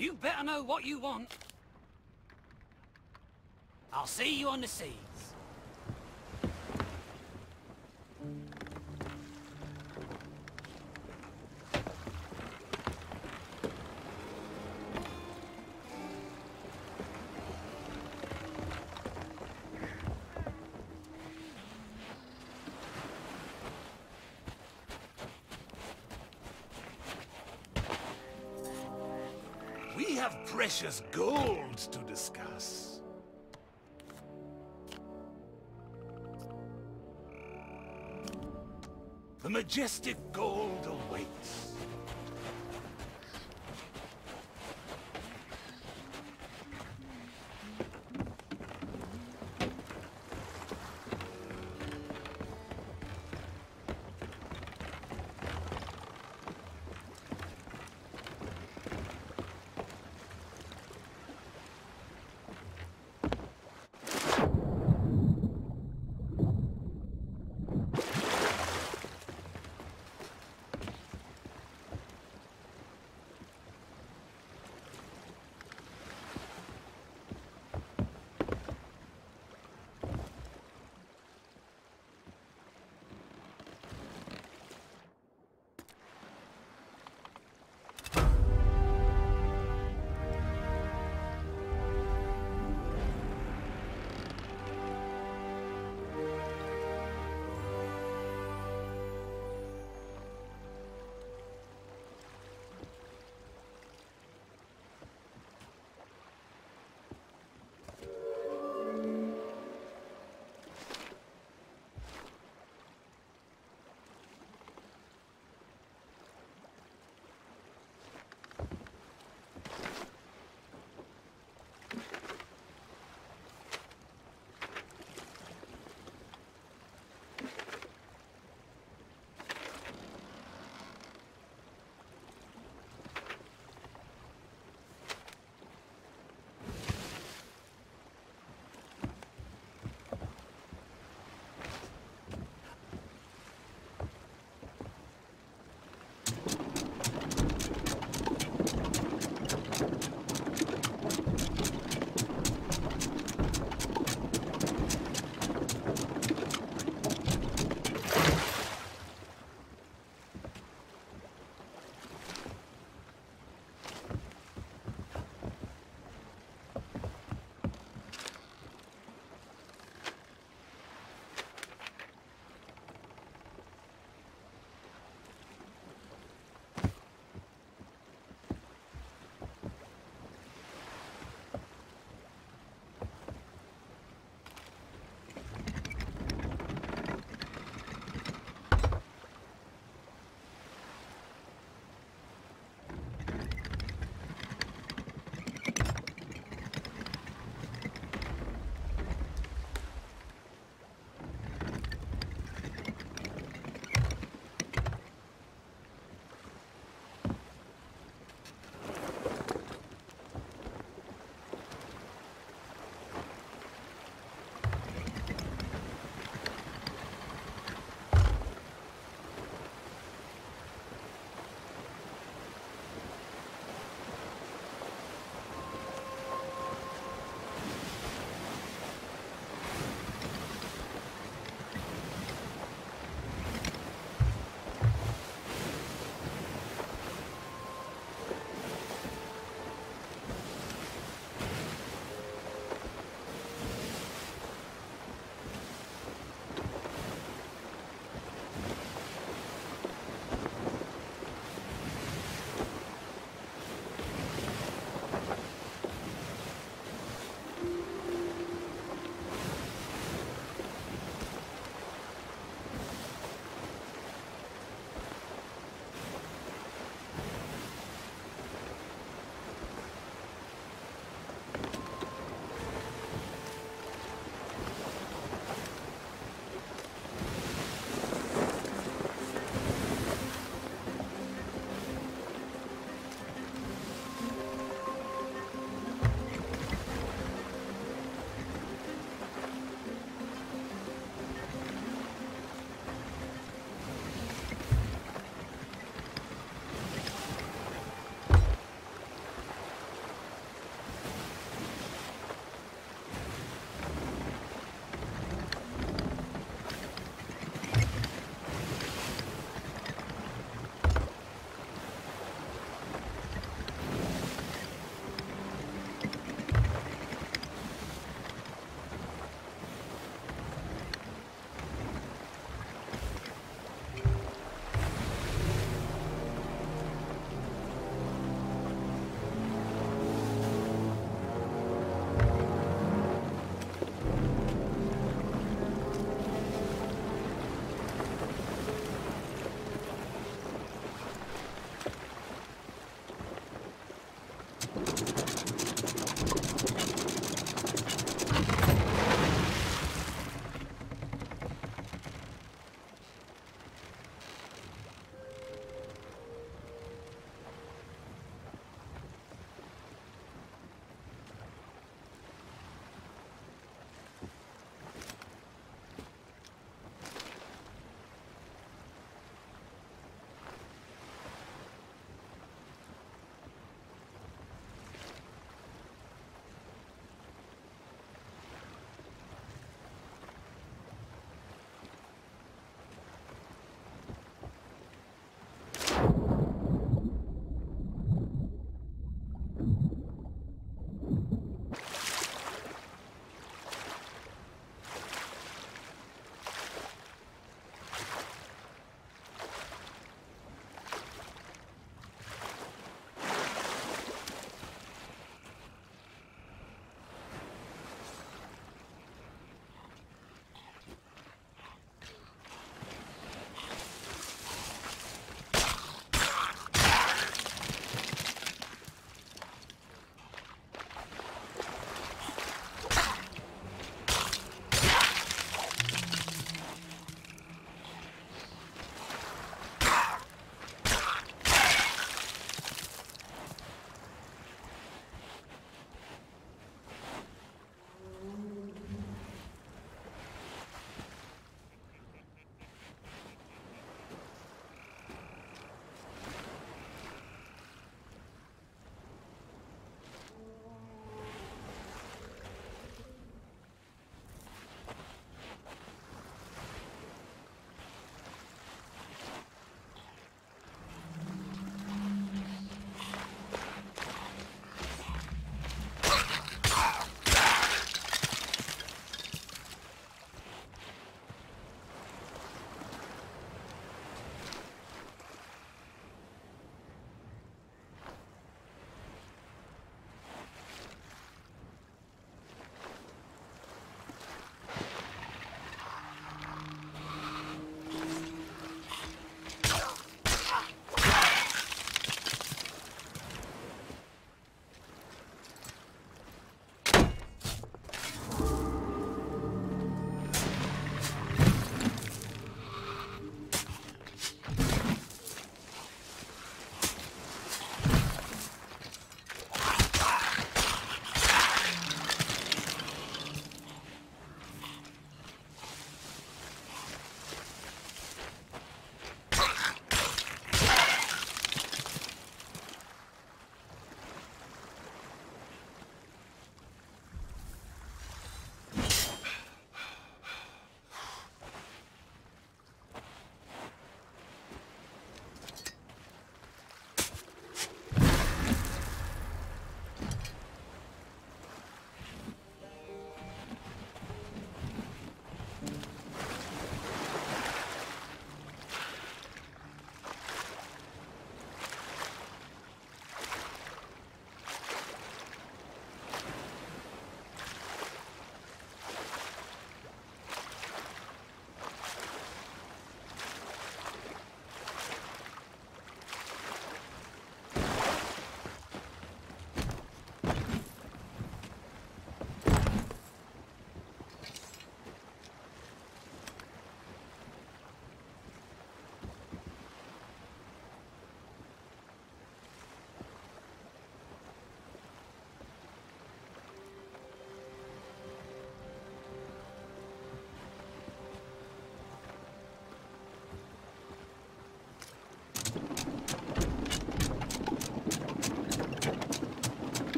You better know what you want. I'll see you on the seas. Have precious gold to discuss. The majestic gold awaits.